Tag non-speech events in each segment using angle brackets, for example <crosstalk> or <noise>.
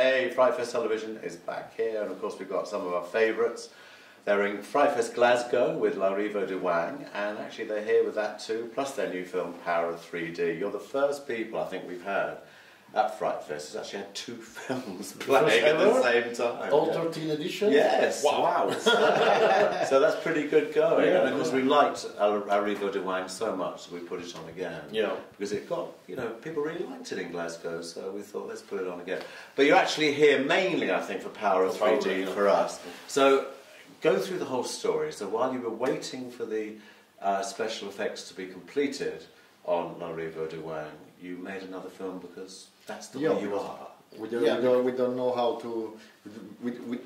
Hey, FrightFest Television is back here, and of course we've got some of our favourites. They're in FrightFest Glasgow with L'Arrivo di Wang, and actually they're here with that too, plus their new film Paura 3D. You're the first people I think we've had at FrightFest who's actually had two <laughs> films playing at the same time. All 13 editions? Yes. Wow. <laughs> so that's pretty good going. Yeah, and of course, yeah. we liked Arrivo di Wang so much that we put it on again. Yeah. Because it got, you know, people really liked it in Glasgow, so we thought let's put it on again. But you're actually here mainly, I think, for Paura 3D yeah. for us. So go through the whole story. So while you were waiting for the uh, special effects to be completed on Arrivo di Wang, you made another film because that's the Yeah, way you are. We don't, Yeah. we don't, we don't know how to, we, we,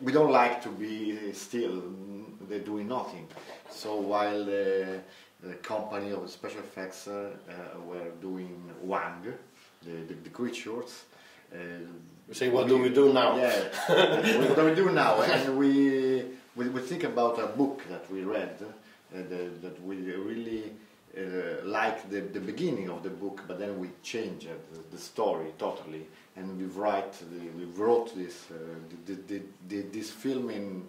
we don't like to be still, mm, they're doing nothing. So while the, the company of special effects uh, uh, were doing Wang, the, the, the creatures, uh, We say, what do we do now? Yeah, <laughs> what do we do now? And we, we, we think about a book that we read, uh, the, that we really uh, like the, the beginning of the book, but then we changed the, the story totally, and we write, the, we wrote this, uh, the, the, this film in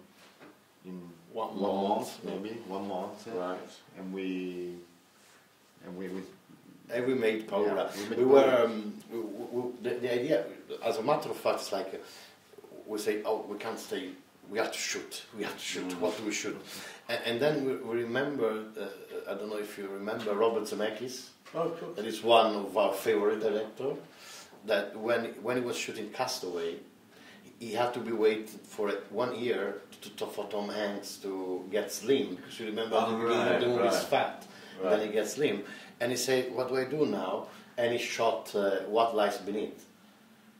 in One one month, month, maybe one month, Right. and we and we, we And we made Paura. Yeah, we we, made were, um, we, we, the, the idea, as a matter of fact, it's like uh, we say, oh, we can't stay, we have to shoot, we have to shoot, Mm. what do we shoot? And, and then we, we remember, uh, I don't know if you remember Robert Zemeckis, Oh, of course. that is one of our favorite director, that when, when he was shooting Castaway, he had to be waiting for it one year to, to, for Tom Hanks to get slim because you remember Oh, the beginning right, of the movie is right. fat, Right. then he gets slim, and he said, "What do I do now?" And he shot uh, What Lies Beneath.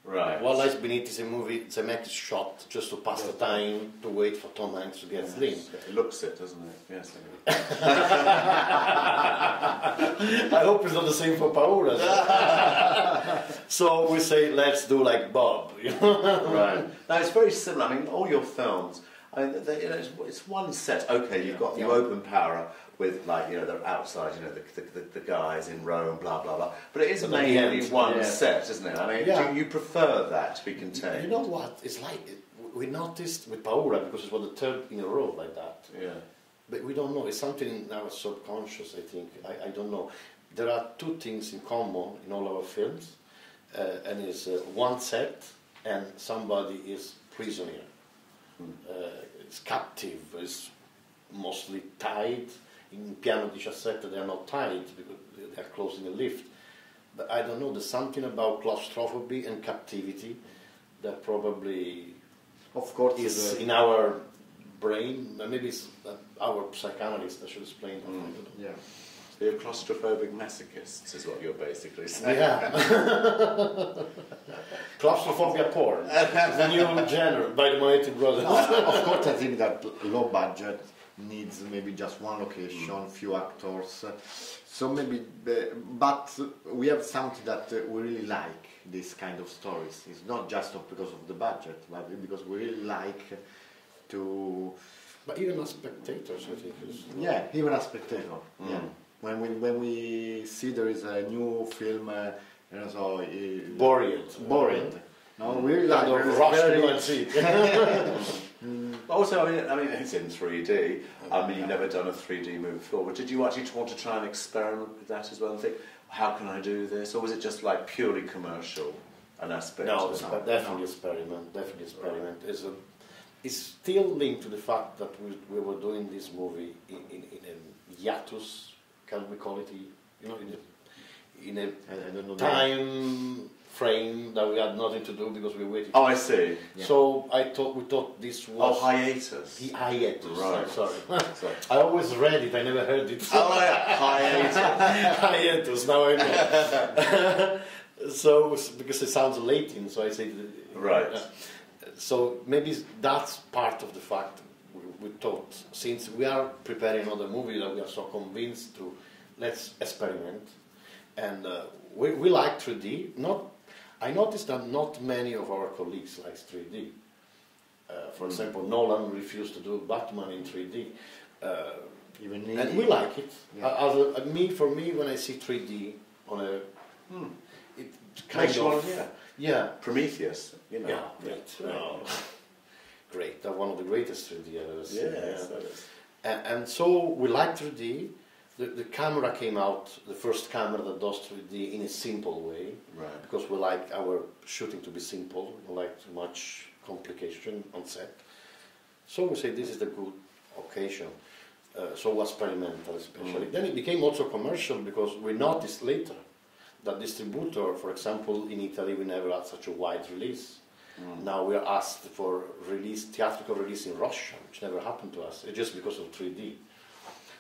Right. What Lies Beneath is a movie Zemeckis shot just to pass the time to wait for Tom Hanks to get slim. It looks it, doesn't it? Yes. I <laughs> hope it's not the same for Paura. <laughs> so we say, let's do like Bob. <laughs> Right. Now it's very similar. I mean, all your films. I mean, they, you know, it's, it's one set. Okay, you've got you Yeah. open Paura with like you know they're outside, you know the, the, the, the guys in Rome, blah blah blah. But it is But mainly end, one yeah. set, isn't it? I mean, Yeah. do you prefer that to be contained? You know what? It's like we noticed with Paura because it was the third in a row like that. Yeah. But we don't know. It's something in our subconscious, I think. I, I don't know. There are two things in common in all our films, uh, and it's uh, one set and somebody is prisoner. Uh, it's captive. It's mostly tied. In Piano 17 they are not tied because they are closing a lift. But I don't know. There's something about claustrophobia and captivity that probably of course is in our brain. Maybe it's uh, our psychoanalyst that should explain that. Mm. yeah. So you're claustrophobic masochists, is what you're basically saying. Yeah. <laughs> Claustrophobia porn. It's the new <laughs> genre by the Manetti Brothers. of course, I think that low budget needs maybe just one location, few actors. So maybe, the, but we have something that uh, we really like. This kind of stories. It's not just because of the budget, but because we really like to, But even as spectators, I think. Is, yeah, even as spectator. Mm. Yeah. When we when we see there is a new film, uh, you know, so uh, Boring. boring. No, we really like. Kind of there is rush to very- go and see it. Also, I mean, I mean, it's in 3D. Mm-hmm. I mean, you've never done a 3D movie before, but did you actually want to try and experiment with that as well and think, how can I do this? Or was it just like purely commercial, an aspect? No, of it's it? but definitely experiment. Definitely experiment. It's, a, it's still linked to the fact that we, we were doing this movie in, in, in a hiatus, can we call it? You know, in a, in a I, I don't know. the- time frame that we had nothing to do because we were waiting. Oh, I see. Yeah. So I thought we thought this was Oh, hiatus. Hi- hiatus. Right. I'm sorry. <laughs> Sorry. I always read it. I never heard it. Oh, yeah, hiatus. <laughs> hiatus. Now I know. <laughs> so because it sounds Latin, so I say Right. uh, so maybe that's part of the fact we, we thought since we are preparing another movie that we are so convinced to let's experiment and uh, we, we like 3D not I noticed that not many of our colleagues like 3D uh, for example Nolan refused to do Batman in 3D uh, Even and we like it. Yeah. Uh, As a, me, for me, when I see 3D on a, Hmm. it kind Makes of yeah. yeah Prometheus, you know. yeah <laughs> great Oh, great one of the greatest 3D I've ever seen. Yes, yeah. And, and so we like 3D. The, the camera came out, the first camera that does 3D in a simple way, Right. because we like our shooting to be simple, we don't like too much complication on set. So we say this is the good occasion. Uh, so experimental especially. Mm. Then it became also commercial because we noticed later that distributor, for example, in Italy, we never had such a wide release. Mm. Now we are asked for release, theatrical release in Russia, which never happened to us, It's just because of 3D.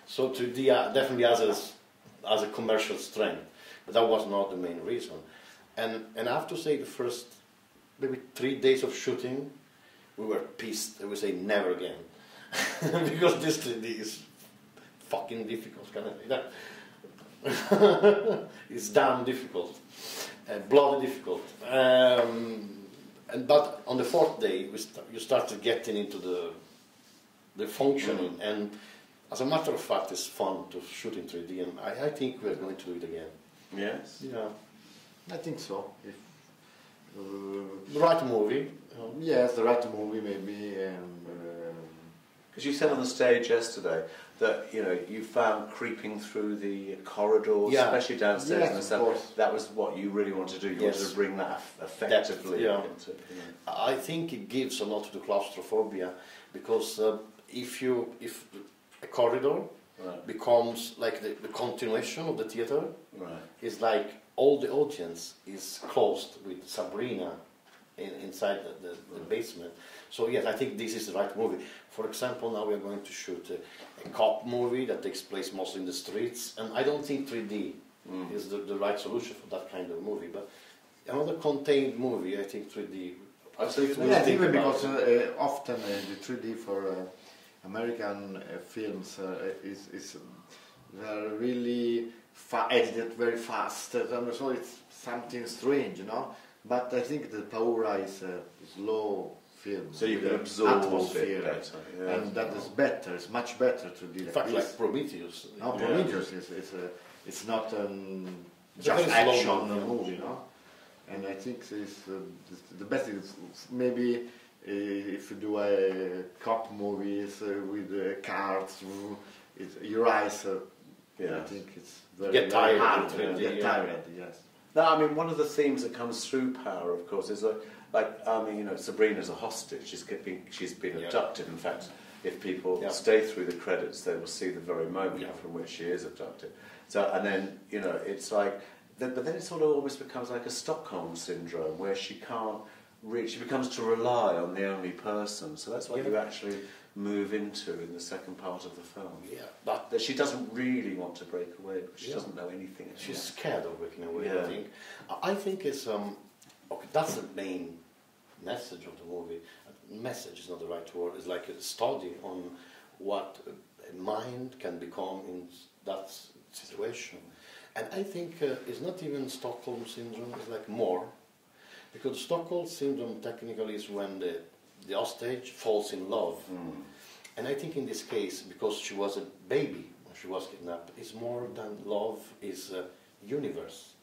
So 3D uh, definitely as a, has a commercial strength, but that was not the main reason. And, and I have to say, the first maybe three days of shooting, we were pissed. We say never again, <laughs> because this 3D is fucking difficult. Can I say that? <laughs> it's damn difficult, uh, bloody difficult. Um, and but on the fourth day, we st- you started getting into the the functioning, and as a matter of fact, it's fun to shoot in 3D, and I, I think we're going to do it again. Yes. Yeah, I think so. If, uh, the right movie. uh, yes, the right movie maybe. And, uh, Because you said on the stage yesterday that you know you found creeping through the corridors, Yeah. especially downstairs Yes, in the cellar. course. That was what you really wanted to do. You Yes. wanted to bring that eff- effectively yeah. into. You know. I think it gives a lot to the claustrophobia because uh, if you if a corridor Right. becomes like the, the continuation of the theater, Right. it's like all the audience is closed with Sabrina in, inside the, the, the basement. So yes, I think this is the right movie. For example, now we are going to shoot a, a cop movie that takes place mostly in the streets, and I don't think 3D Mm. is the, the right solution for that kind of movie. But another contained movie, I think 3D. Absolutely. yeah, think because uh, uh, often uh, the 3D for uh, American uh, films uh, is, is they're really fa- edited very fast, uh, and so it's something strange, you know. But I think the Paura is a slow film. So you can a absorb atmosphere, it better. Yeah. and that is better. It's much better to do In like fact, like Prometheus. No, Yeah. Prometheus is, is a, it's not um, just very slow action movie. movie, you know. And I think this, uh, this the best is maybe uh, if you do a cop movies uh, with uh, cards, uh, it's, your eyes. Uh, I think it's very, Get very tired hard. of to 3D, get yeah. tired. Yes. No, I mean one of the themes that comes through Paura, of course, is like, like I mean, you know, Sabrina's a hostage. She's been, she's been Yeah. abducted. In fact, if people Yeah. stay through the credits, they will see the very moment Yeah. from which she is abducted. So, and then you know, it's like, then, but then it sort of almost becomes like a Stockholm syndrome where she can't reach. She becomes to rely on the only person. So that's what Yeah. you actually move into in the second part of the film. Yeah, but That she doesn't really want to break away because she Yeah. doesn't know anything. she's scared of breaking away. Yeah. I think. I I think it's um, okay. That's the main message of the movie. Message is not the right word. It's like a study on what a mind can become in that situation. And I think uh, it's not even Stockholm syndrome. It's like more, because Stockholm syndrome technically is when the the hostage falls in love. Mm. And I think in this case, because she was a baby when she was kidnapped, it's more than love, is a universe.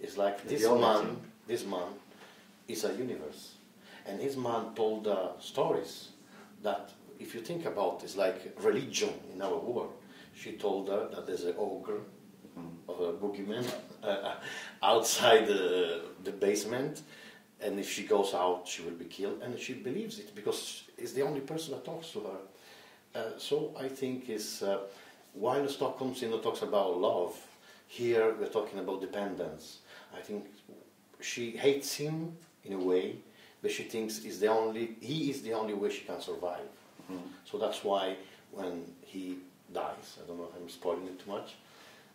It's like this man, this man is a universe. And his man told uh, stories that, if you think about it's like religion in our world. She told her that there's an ogre of a boogeyman <laughs> uh, outside the, the basement, and if she goes out, she will be killed. And she believes it because it's the only person that talks to her. Uh, so I think is uh, while Stockholm Syndrome talks about love, here we're talking about dependence. I think she hates him in a way, but she thinks is the only he is the only way she can survive. So that's why when he dies, I don't know if I'm spoiling it too much.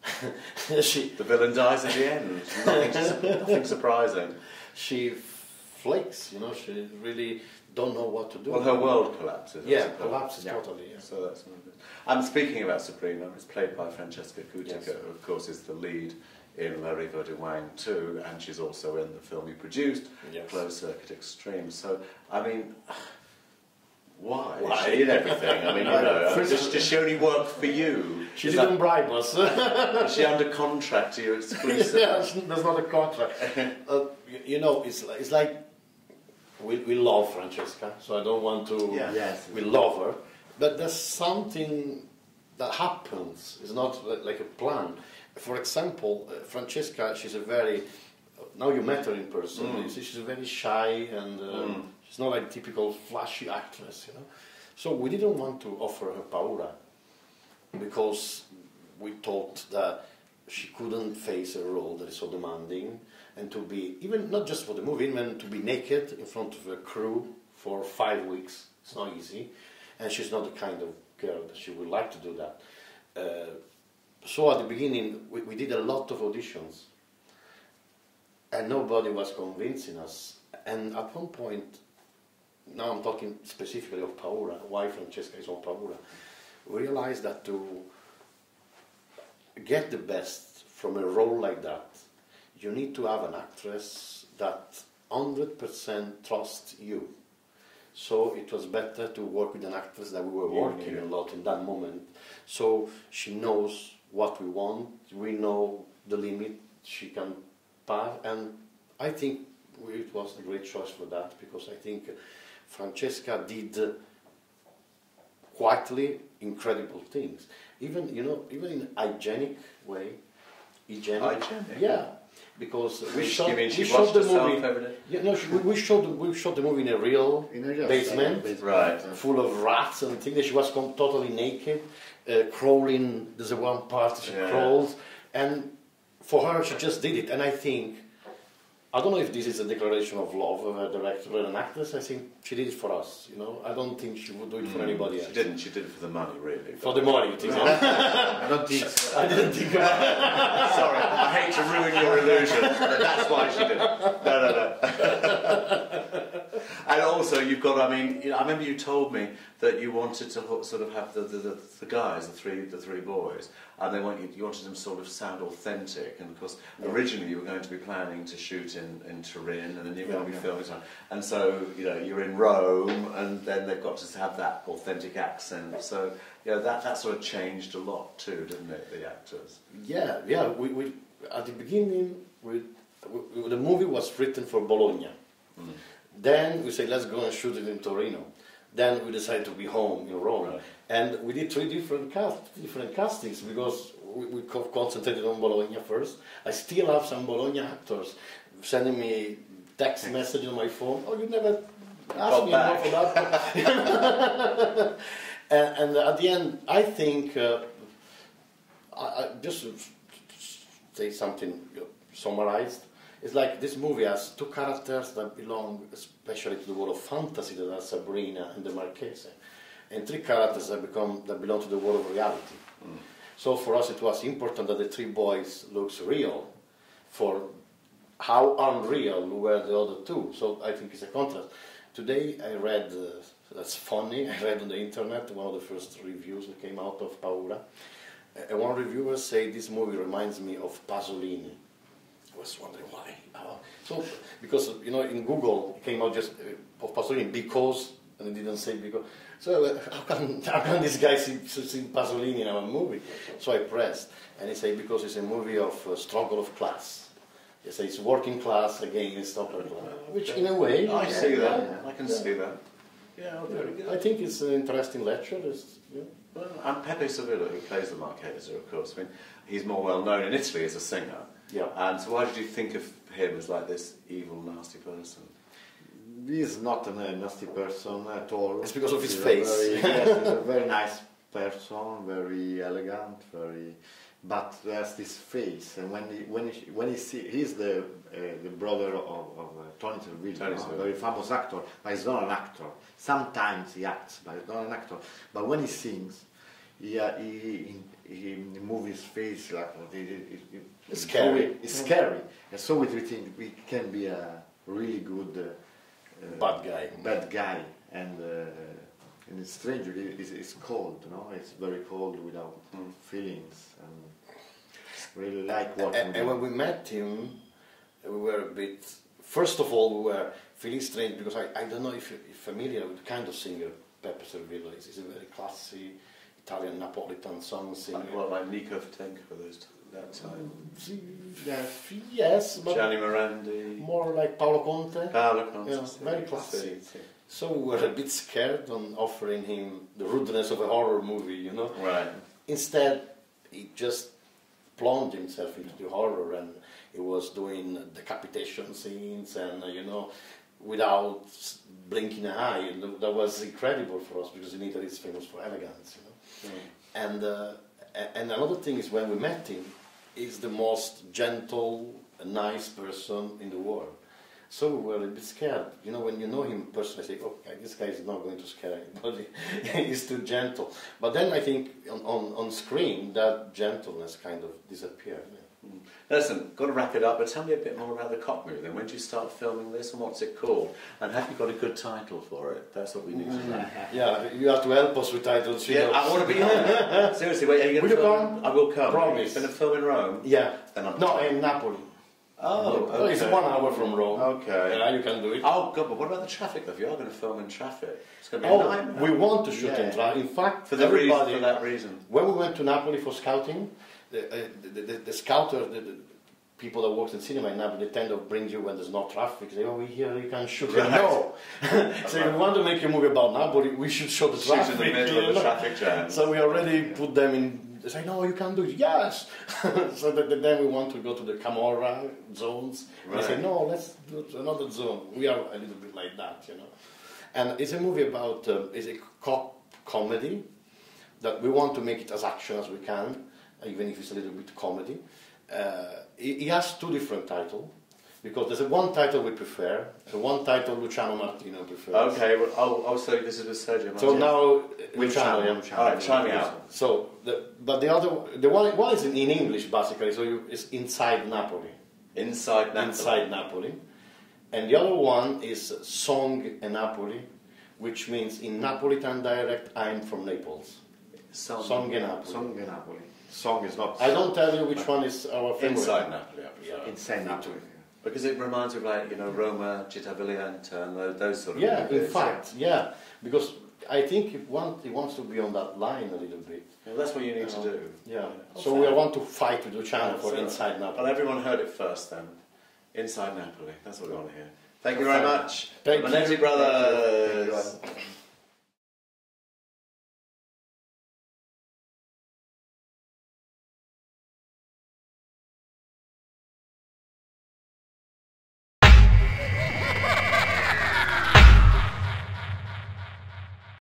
<laughs> she The villain dies at the end. Nothing, nothing surprising. <laughs> she flakes, you know. She really don't know what to do. Well, her world collapses. Yeah collapses Yeah. totally. Yeah. So that's no good. And speaking about Sabrina, it's played by Francesca Cuttica, Yes. who of course is the lead in L'Arrivo di Wang too, and she's also in the film you produced, Yes. Closed Circuit Extreme. So, I mean, <sighs> Why? Why? She did everything. I mean, you <laughs> know, does, does she only work for you? She Is didn't bribe us. that- <laughs> is she under contract to you exclusively? <laughs> yeah, there's not a contract. <laughs> uh, you, you know, it's, it's like we, we love Francesca, so I don't want to. Yeah. Yes. We love her, but there's something that happens. It's not like a plan. For example, uh, Francesca, she's a very. Now you met her in person. Mm. You see, she's very shy and uh, Mm. she's not like typical flashy actress, you know. So we didn't want to offer her Paura because we thought that she couldn't face a role that is so demanding and to be even not just for the movie, even to be naked in front of a crew for five weeks. It's not easy, and she's not the kind of girl that she would like to do that. Uh, so at the beginning, we, we did a lot of auditions, and nobody was convincing us. And at one point, now I'm talking specifically of Paura, why Francesca is on Paura, we realized that to get the best from a role like that, you need to have an actress that 100% trusts you. So it was better to work with an actress that we were working knew. a lot in that moment. So she knows what we want, we know the limit she can pass, and I think it was a great choice for that because I think Francesca did quietly incredible things. Even you know, even in hygienic way, hygienic. Hygienic? Yeah, because we You shot, mean she we shot the movie. Yeah, no, we, we shot the, we shot the movie in a real In a real basement, basement, Right. full of rats and things. That she was com- totally naked, uh, crawling. There's a one part she Yeah. crawls, and for her, she just did it. And I think, I don't know if this is a declaration of love of a director and an actress. I think she did it for us. You know, I don't think she would do it for mm, anybody She else. She didn't. She did it for the money, really. For the money, you think? so? I don't think so. I didn't think about it. <laughs> Sorry, I hate to ruin your illusion, but that's why she did it. No, no, no. <laughs> and also, you've got. I mean, you know, I remember you told me that you wanted to sort of have the, the, the, guys, the three, the three boys, and they want you, you wanted them to sort of sound authentic. And of course, originally you were going to be planning to shoot in, in Turin, and then you were going to be Yeah, filming. And so, you know, you're in Rome, and then they've got to have that authentic accent. So, you know, that that sort of changed a lot too, didn't it? The actors. Yeah, yeah. We, we at the beginning, we, we, the movie was written for Bologna. Mm. Then we say, let's go and shoot it in Torino. Then we decided to be home in Rome, Right. and we did three different cast, different castings because we, we co- concentrated on Bologna first. I still have some Bologna actors sending me text message on my phone. Oh, you never asked me back." for that. <laughs> and, and at the end, I think. Uh, I, I just say something you know, summarized. It's like this movie has two characters that belong especially to the world of fantasy, that are Sabrina and the Marchese, and three characters that become that belong to the world of reality. So for us, it was important that the three boys looks real, for how unreal were the other two. So I think it's a contrast. Today I read, uh, that's funny, <laughs> I read on the internet one of the first reviews that came out of Paura. Uh, one reviewer said this movie reminds me of Pasolini. I was wondering why. Uh, so, because you know, in Google it came out just uh, of Pasolini because, and it didn't say because. So uh, how can <laughs> how can this guy see, see Pasolini in our movie? So I pressed, and he said because it's a movie of uh, struggle of class. He said it's working class against upper class, which in a way I yeah, see that. yeah, I can yeah. see that. Yeah, very good. I think it's an interesting lecture. It's, yeah. Well, and Peppe Servillo, who plays the Marchese, of course, I mean, he's more well known in Italy as a singer. Yeah. And so, why did you think of him as like this evil, nasty person? He is not a nasty person at all. It's because of his He's a face. Very, yes, he's a <laughs> very nice person, very elegant, very. But there's this face, and when he when he when he see he's the uh, the brother of, of uh, Toni Servillo, Tony a very famous actor, but he's not an actor. Sometimes he acts, but he's not an actor. But when he sings, he uh, he, he, he moves his face like it, it, it, it- It's scary. It's scary, and so we we think we can be a really good. Uh, uh, Bad guy. bad guy, and uh, and it's strange. It's, it's cold, you know. It's very cold without Mm. feelings, and really like what. And, and when we met him, we were a bit. First of all, we were feeling strange because I, I don't know if you're familiar with the kind of singer Peppe Servillo. is. he's a very classy Italian Napolitan song singer. Well, like Nico Fatenka for those that time? Yeah, yes, but Gianni Morandi, more like Paolo Conte. Paolo Conte. Yeah, very classy. So we were a bit scared on offering him the rudeness of a horror movie, you know. Right. Instead, he just plunged himself into the horror and he was doing decapitation scenes and, uh, you know, without blinking an eye. And that was incredible for us because in Italy it's famous for elegance, you know. And, uh, and another thing is when we met him, he's the most gentle, nice person in the world. So we were a bit scared. You know, when you know him personally, say, oh, okay, this guy is not going to scare anybody. <laughs> He's too gentle. But then I think on, on, on screen, that gentleness kind of disappeared. yeah. Mm. Listen, got to wrap it up, but tell me a bit more about the cop movie then. When did you start filming this and what's it called? And have you got a good title for it? That's what we need to know. Mm. Yeah, you have to help us with titles. Yeah, know. I want to be on. <laughs> Seriously, wait, are you going Will to you film? come? I will come. Promise. You're going to film in Rome? Yeah. Then I'm No, in Napoli. Oh, Oh, It's one hour from Rome. Okay. Yeah, you can do it. Oh, God, but what about the traffic? If you are going to film in traffic, it's going to be a Oh, nightmare. we want to shoot Yeah. in traffic. In fact, For, the reason, everybody, for that reason. When we went to Napoli for scouting, the, uh, the, the, the scouter, the, the people that work in cinema in Napoli, they tend to bring you when there's no traffic. They say, oh, we here you can shoot. Right. No. <laughs> so if we want to make a movie about Napoli, we should show the Shoot in traffic. the middle of the traffic jam. So we already put them in. They say, no, you can't do it. Yes. <laughs> so that, that then we want to go to the Camorra zones. And They say, no, let's do another zone. We are a little bit like that, you know. And it's a movie about, um, it's a cop comedy that we want to make it as action as we can, even if it's a little bit comedy. Uh, he, he has two different titles because there's a one title we prefer, and one title Luciano Martino prefers. Okay, well, oh, oh, so this is with Sergio So Martinez. now With Luciano, Luciano, yeah. Luciano. All right, try me out. So, the, but the other, the one, one is in, in English basically. So you, it's inside Napoli, Inside Napoli. inside Napoli, and the other one is Song e Napoli, which means in Napolitan dialect, I'm from Naples. Song, Song e Napoli. Song in Napoli. Song is not I don't tell you which one is our favorite. Inside Napoli, I prefer. inside Napoli. Because it reminds me of like, you know, Roma, Città Viglianta and those, those sort of Yeah, in fact, yeah, because I think it, want, it wants to be on that line a little bit. Yeah, that's what you need to um, do. Yeah. Oh, So we want to fight with Luciano for So- inside Well, Napoli. everyone heard it first then. Inside Napoli. That's what we want to hear. Thank you very much. Thank Thank you. You.